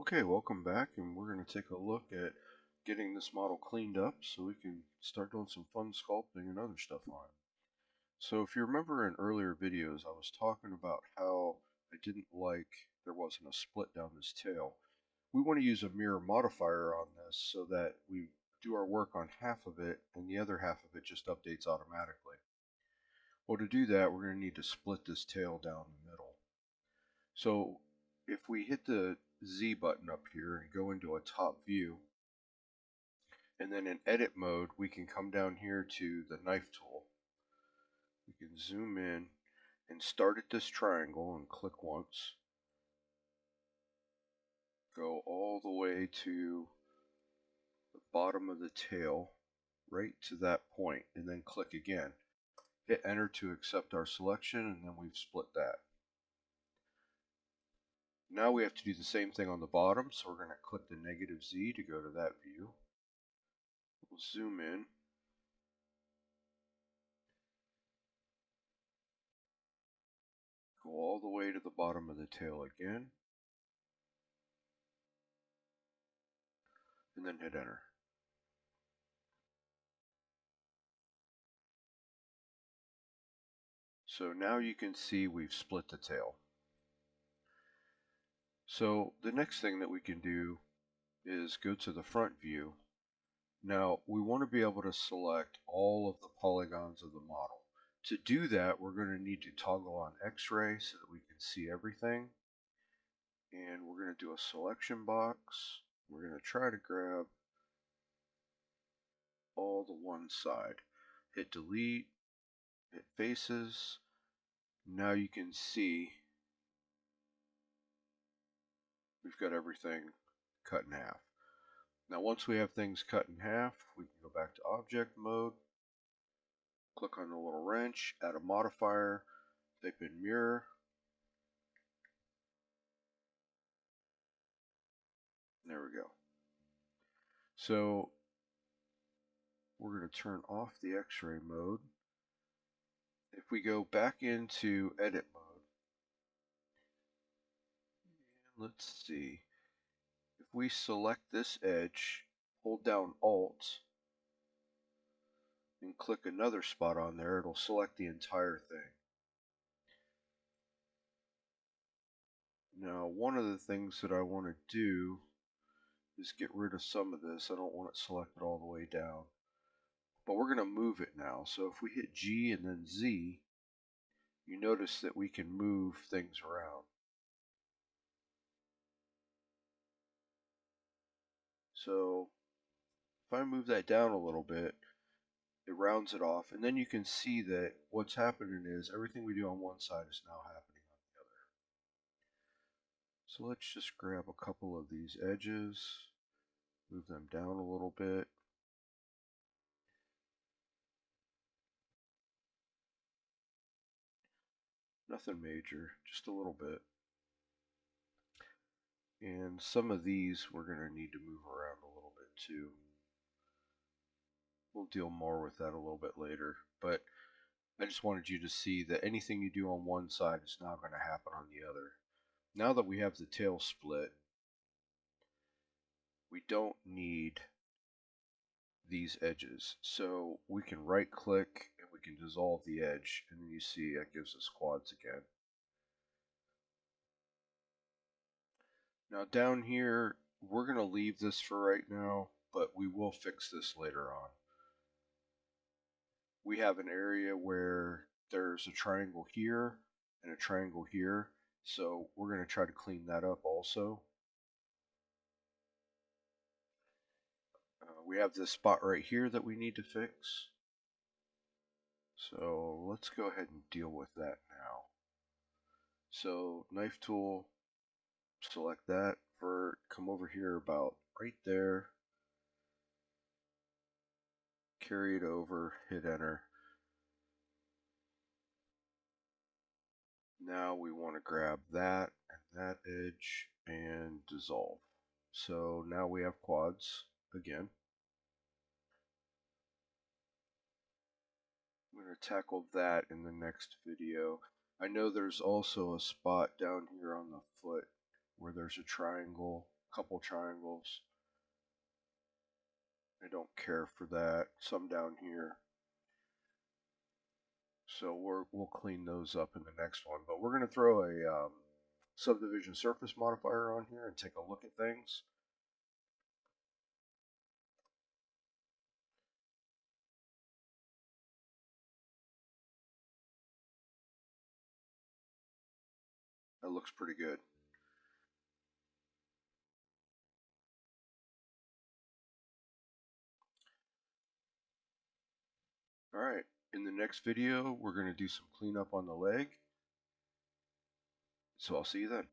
Okay, welcome back and we're going to take a look at getting this model cleaned up so we can start doing some fun sculpting and other stuff on it. So if you remember in earlier videos I was talking about how I didn't like there wasn't a split down this tail. We want to use a mirror modifier on this so that we do our work on half of it and the other half of it just updates automatically. Well to do that we're going to need to split this tail down the middle. So if we hit the Z button up here and go into a top view. And then in edit mode, we can come down here to the knife tool. We can zoom in and start at this triangle and click once. Go all the way to the bottom of the tail, right to that point, and then click again. Hit enter to accept our selection, and then we've split that. Now we have to do the same thing on the bottom, so we're going to click the negative Z to go to that view. We'll zoom in. Go all the way to the bottom of the tail again. And then hit enter. So now you can see we've split the tail. So the next thing that we can do is go to the front view. Now we want to be able to select all of the polygons of the model. To do that we're going to need to toggle on x-ray so that we can see everything. And we're going to do a selection box. We're going to try to grab all the one side. Hit delete, hit faces. Now you can see we've got everything cut in half. Now once we have things cut in half, we can go back to object mode, click on the little wrench, add a modifier, type in mirror, there we go. So we're going to turn off the x-ray mode. If we go back into edit mode, let's see. If we select this edge, hold down Alt, and click another spot on there, it'll select the entire thing. Now, one of the things that I want to do is get rid of some of this. I don't want it selected all the way down. But we're going to move it now. So if we hit G and then Z, you notice that we can move things around. So if I move that down a little bit, it rounds it off. And then you can see that what's happening is everything we do on one side is now happening on the other. So let's just grab a couple of these edges, move them down a little bit. Nothing major, just a little bit. And some of these we're going to need to move around a little bit too. We'll deal more with that a little bit later. But I just wanted you to see that anything you do on one side is not going to happen on the other. Now that we have the tail split, we don't need these edges. So we can right click and we can dissolve the edge and then you see that gives us quads again. Now down here, we're going to leave this for right now, but we will fix this later on. We have an area where there's a triangle here and a triangle here, so we're going to try to clean that up also. Uh, we have this spot right here that we need to fix. So let's go ahead and deal with that now. So knife tool, select that for come over here about right there. Carry it over hit enter. Now we want to grab that and that edge and dissolve. So now we have quads again. I'm going to tackle that in the next video. I know there's also a spot down here on the foot where there's a triangle couple triangles. I don't care for that. Some down here. So we're, we'll clean those up in the next one. But we're going to throw a um, subdivision surface modifier on here and take a look at things. That looks pretty good. Alright, in the next video we're going to do some cleanup on the leg. So I'll see you then.